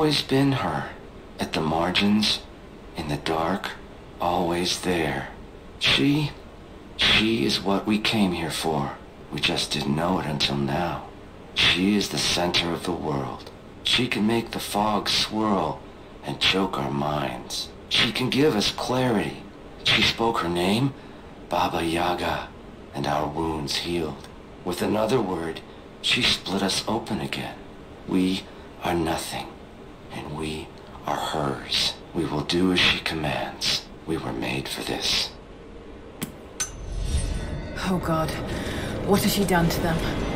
Always been her. At the margins, in the dark, always there. She, she is what we came here for. We just didn't know it until now. She is the center of the world. She can make the fog swirl and choke our minds. She can give us clarity. She spoke her name, Baba Yaga, and our wounds healed. With another word, she split us open again. We are nothing, and we are hers. We will do as she commands. We were made for this. Oh god. What has she done to them?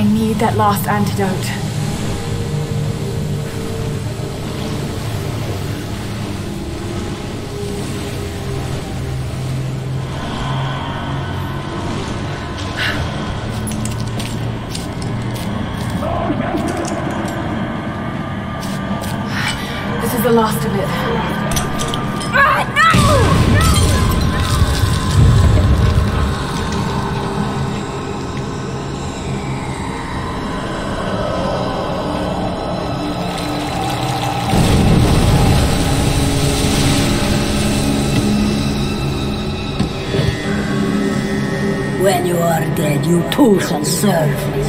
I need that last antidote. Dead, you too serve me.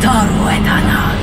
Taru et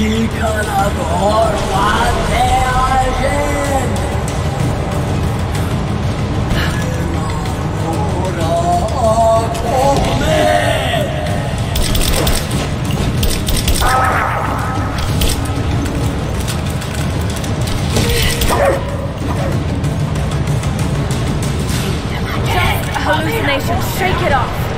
A hallucination. Shake it off.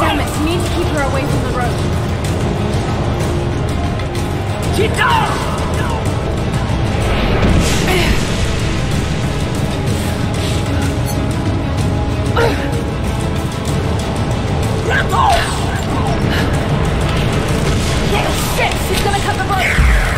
Damn it. Need to keep her away from the road. Shit! She's gonna cut the rope!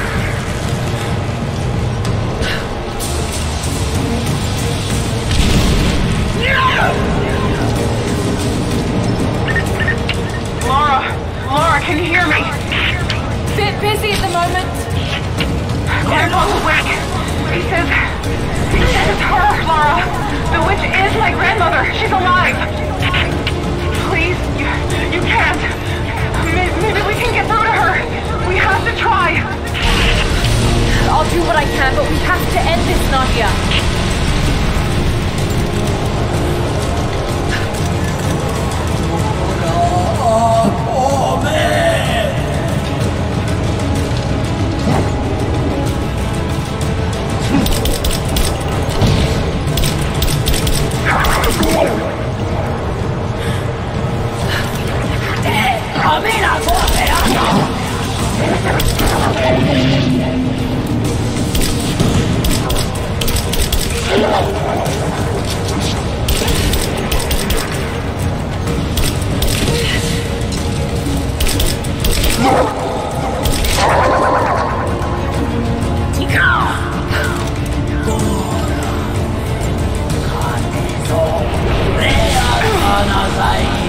Her, The witch is my grandmother. She's alive. Please, you, you can't. Maybe, maybe we can get through to her. We have to try. I'll do what I can, but we have to end this, Nadia. Oh, oh, oh, Shit! She's gonna cut the rope! Go! Got to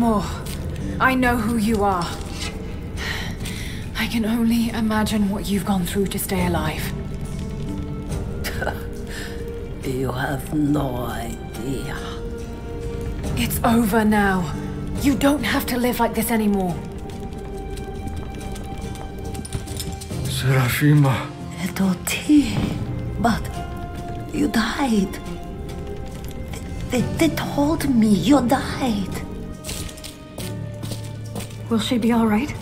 more. I know who you are. I can only imagine what you've gone through to stay alive. You have no idea. It's over now. You don't have to live like this anymore. Serafima. Edoti, but you died. They, they told me you died. Will she be all right?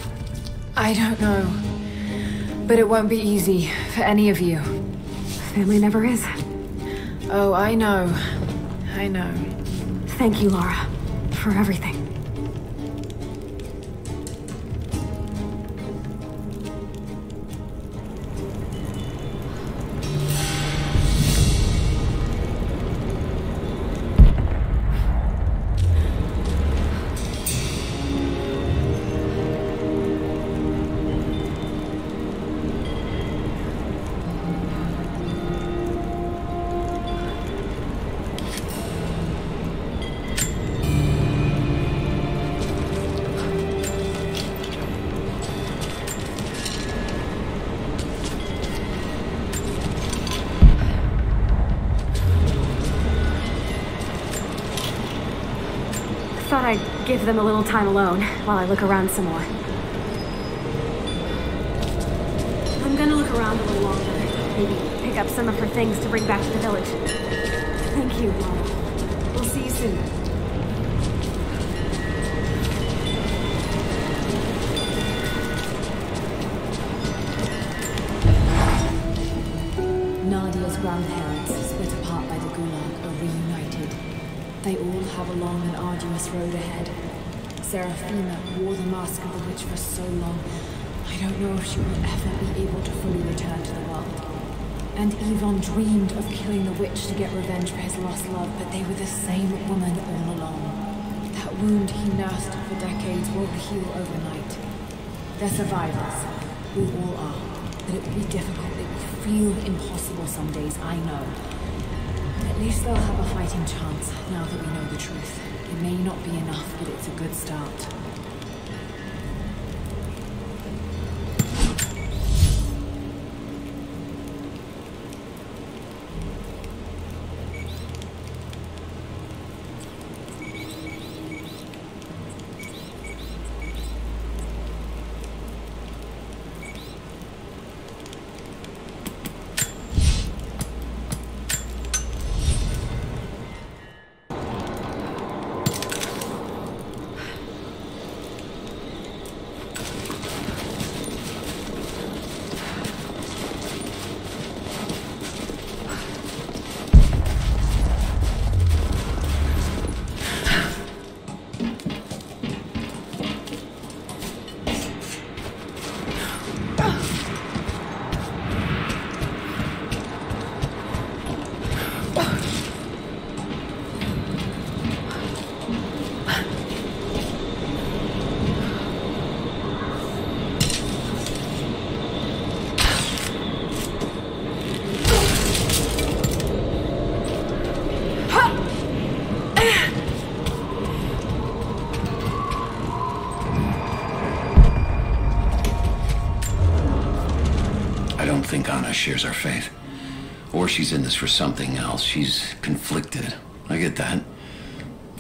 I don't know. But it won't be easy for any of you. Family never is. Oh, I know. I know. Thank you, Lara, for everything. Give them a little time alone while I look around some more. I'm gonna look around a little longer. Maybe pick up some of her things to bring back to the village. Thank you, Lara. We'll see you soon. Nadia's grandparents, split apart by the Gulag, are reunited. They all have a long and arduous road ahead. Serafima wore the mask of the witch for so long, I don't know if she will ever be able to fully return to the world. And Ivan dreamed of killing the witch to get revenge for his lost love, but they were the same woman all along. That wound he nursed for decades won't heal overnight. They're survivors. We all are. But it will be difficult. It will feel impossible some days, I know. At least they'll have a fighting chance now that we know the truth. May not be enough, but it's a good start. Shares our faith. Or she's in this for something else. She's conflicted. I get that.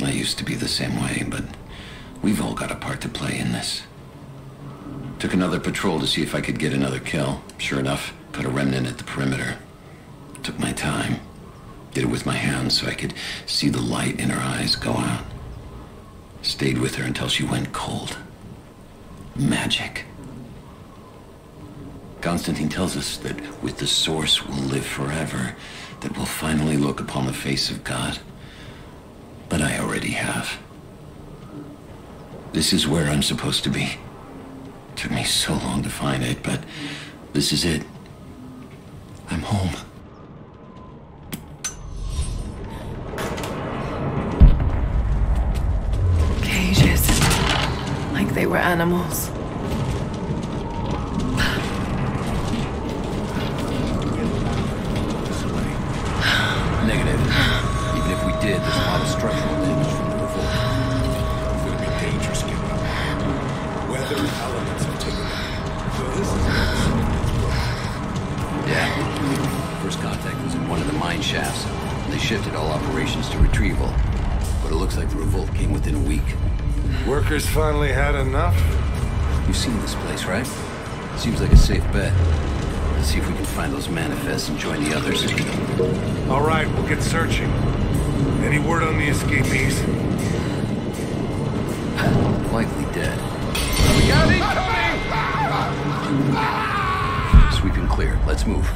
I used to be the same way, but we've all got a part to play in this. Took another patrol to see if I could get another kill. Sure enough, put a remnant at the perimeter. Took my time. Did it with my hands so I could see the light in her eyes go out. Stayed with her until she went cold. Magic. Constantine tells us that with the Source we'll live forever, that we'll finally look upon the face of God. But I already have. This is where I'm supposed to be. Took me so long to find it, but this is it. I'm home. Cages. Like they were animals. Shifted all operations to retrieval. But it looks like the revolt came within a week. Workers finally had enough? You've seen this place, right? Seems like a safe bet. Let's see if we can find those manifests and join the others. All right, we'll get searching. Any word on the escapees? Likely dead. We got incoming! Sweeping clear. Let's move.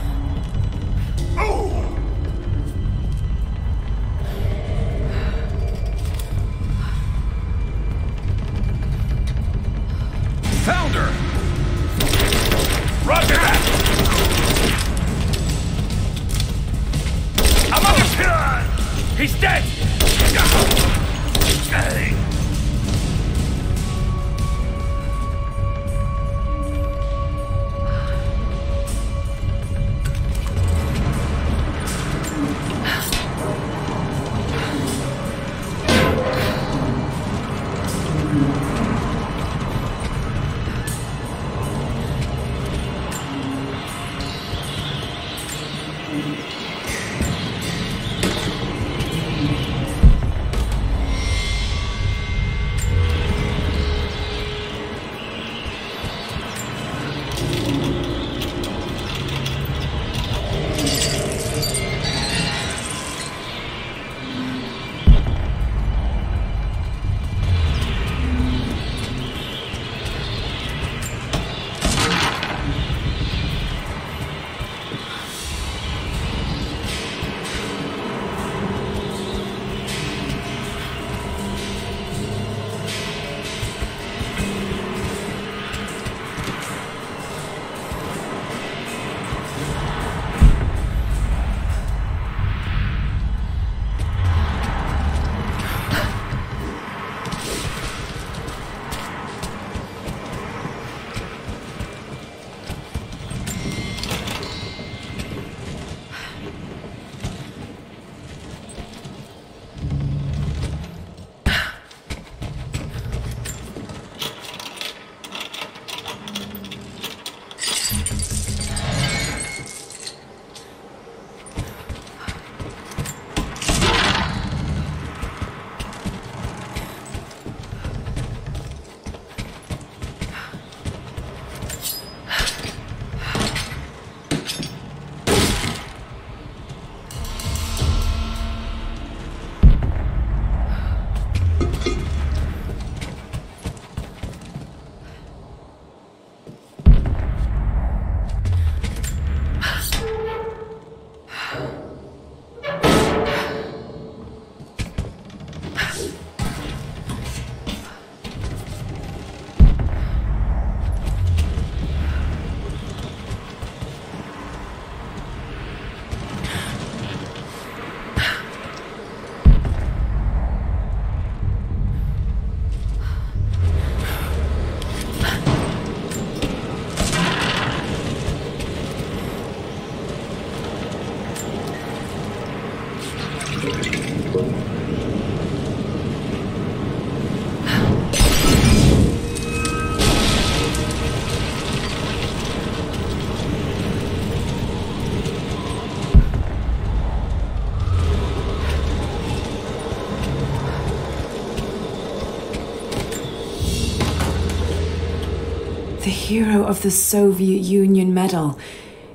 Hero of the Soviet Union Medal.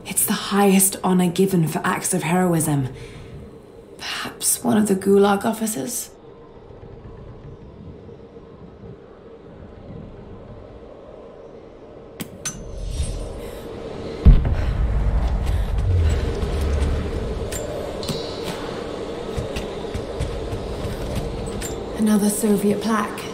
It's the highest honor given for acts of heroism. Perhaps one of the Gulag officers? Another Soviet plaque.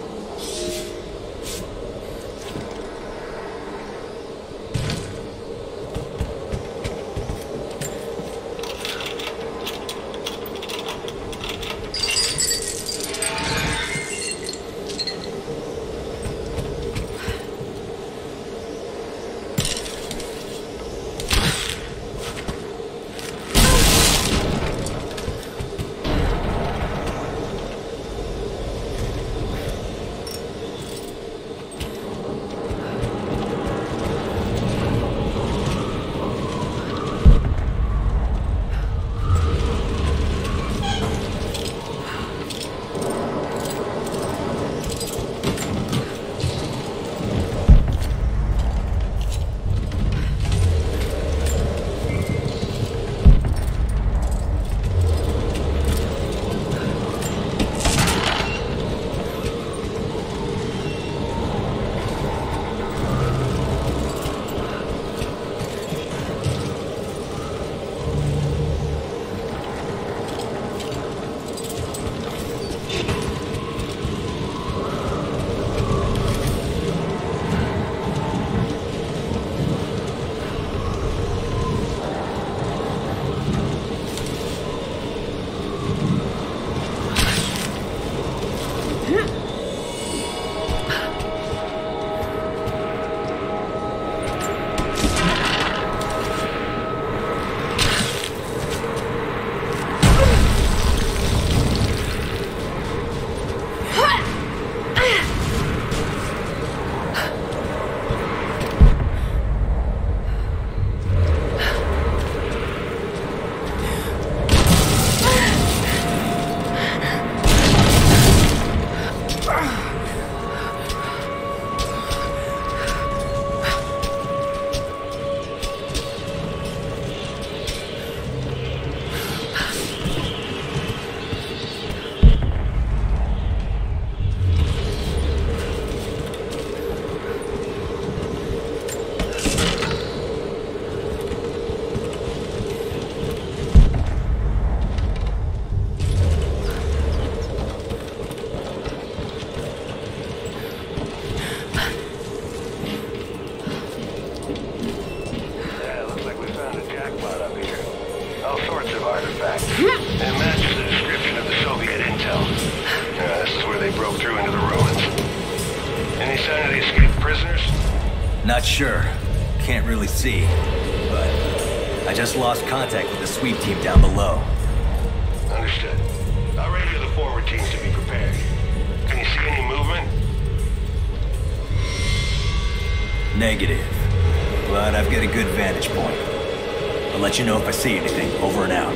let you know if I see anything. Over and out.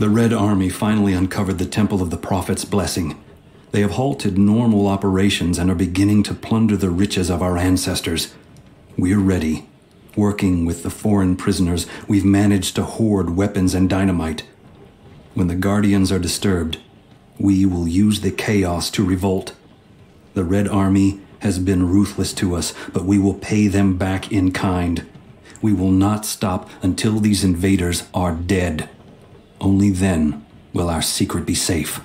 The Red Army finally uncovered the Temple of the Prophet's Blessing. They have halted normal operations and are beginning to plunder the riches of our ancestors. We're ready. Working with the foreign prisoners, we've managed to hoard weapons and dynamite. When the Guardians are disturbed, we will use the chaos to revolt. The Red Army has been ruthless to us, but we will pay them back in kind. We will not stop until these invaders are dead. Only then will our secret be safe.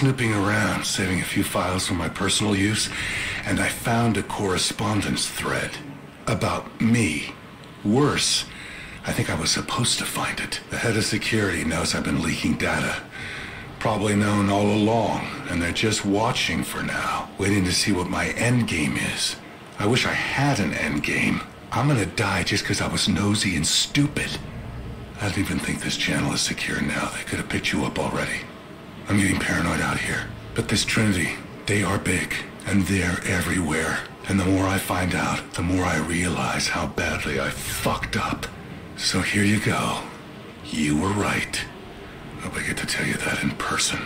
Snooping around, saving a few files for my personal use, and I found a correspondence thread about me. Worse, I think I was supposed to find it. The head of security knows I've been leaking data. Probably known all along, and they're just watching for now, waiting to see what my end game is. I wish I had an end game. I'm gonna die just because I was nosy and stupid. I don't even think this channel is secure now. They could have picked you up already. I'm getting paranoid out here. But this Trinity, they are big, and they're everywhere. And the more I find out, the more I realize how badly I fucked up. So here you go. You were right. I get to tell you that in person.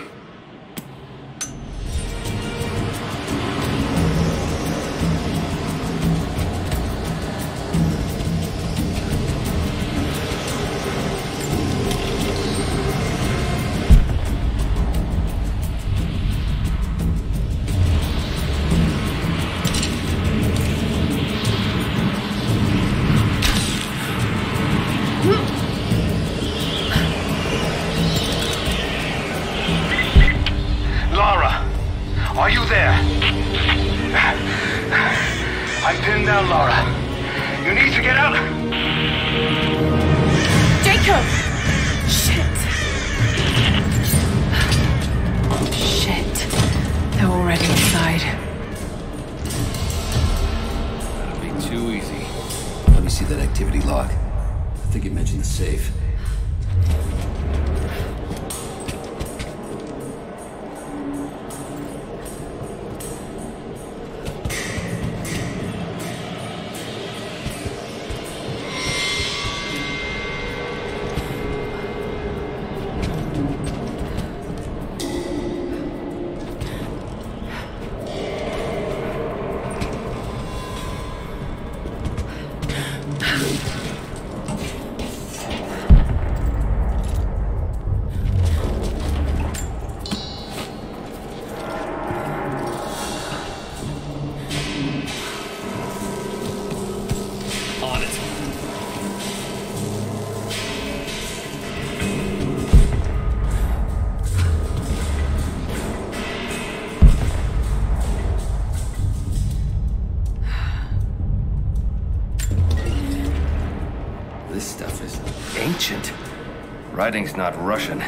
Writing's not Russian.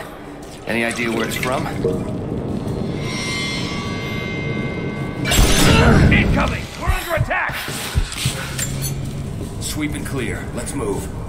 Any idea where it's from? Incoming! We're under attack! Sweep and clear. Let's move.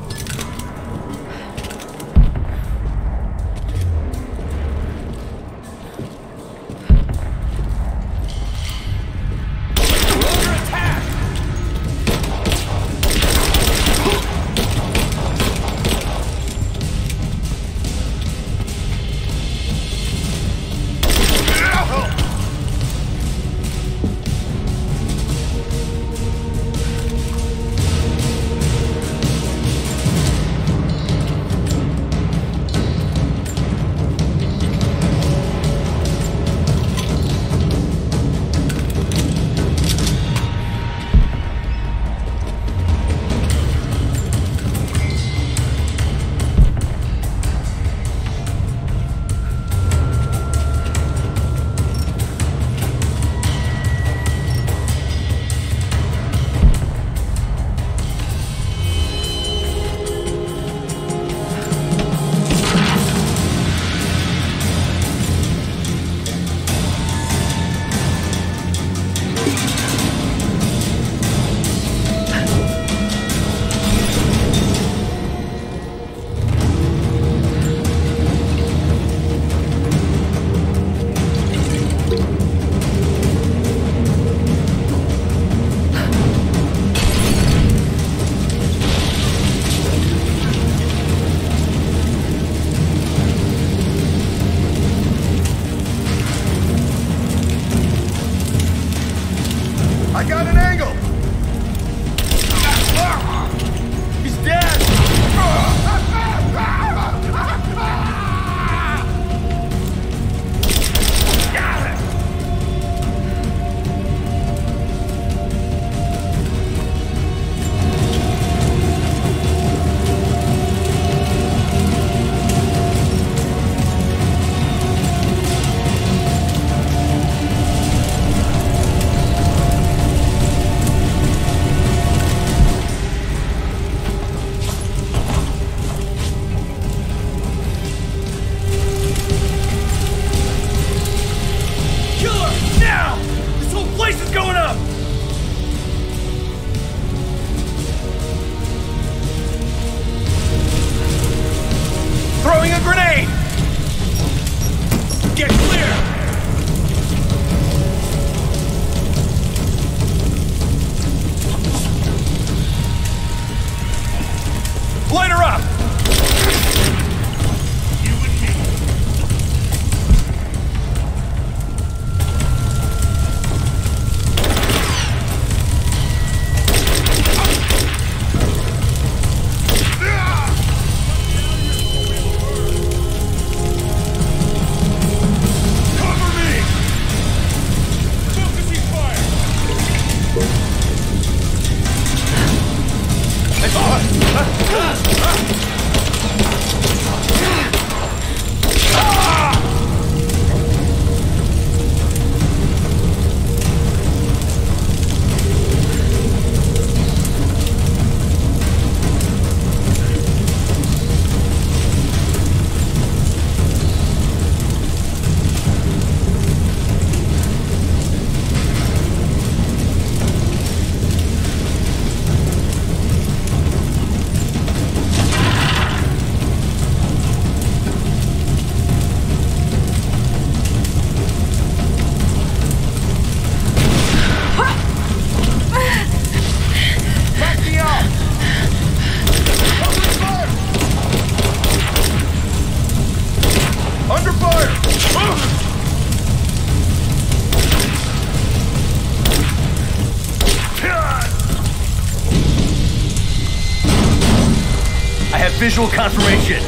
Visual confirmation.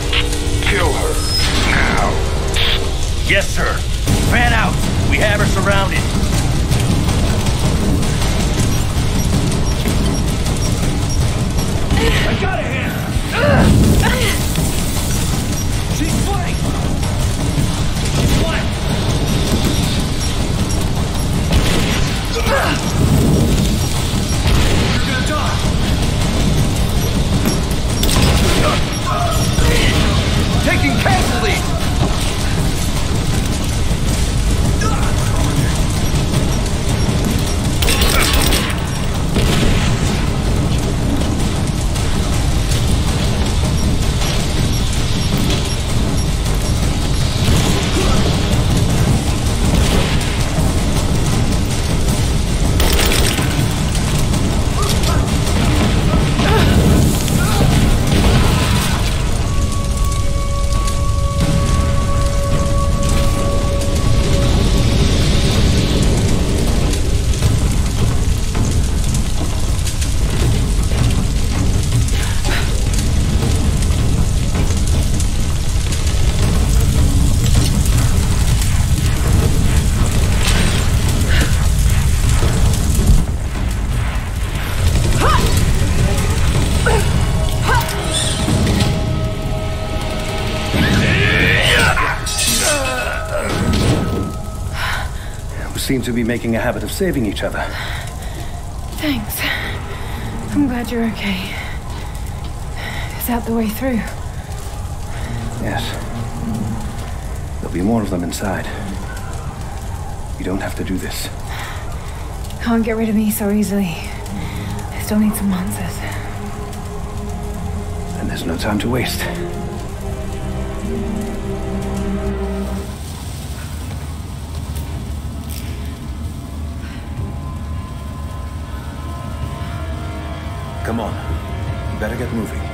Kill her. Now. Yes, sir. Fan out. We have her surrounded. To be making a habit of saving each other. Thanks. I'm glad you're okay. Is that the way through? Yes. There'll be more of them inside. You don't have to do this. Can't get rid of me so easily. I still need some answers. And there's no time to waste. Come on. Better get moving.